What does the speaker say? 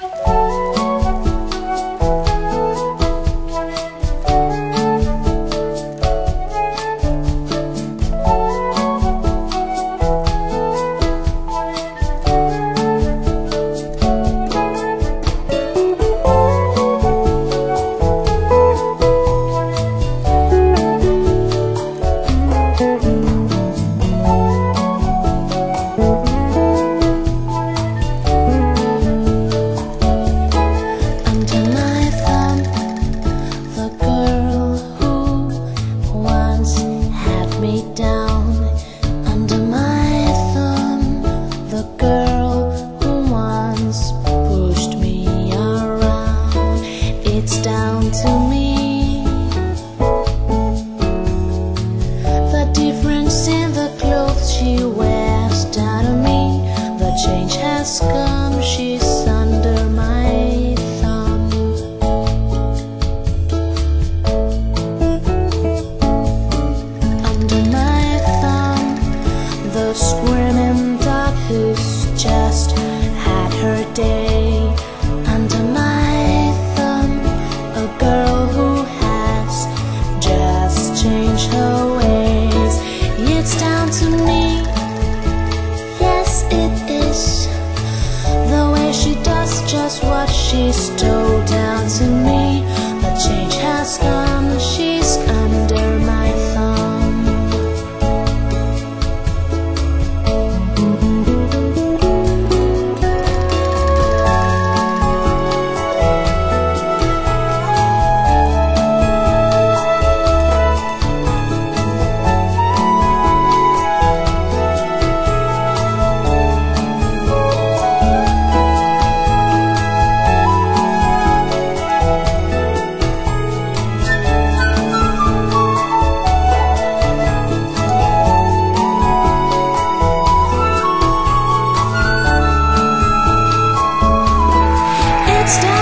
Bye. change has come, She's under. stop.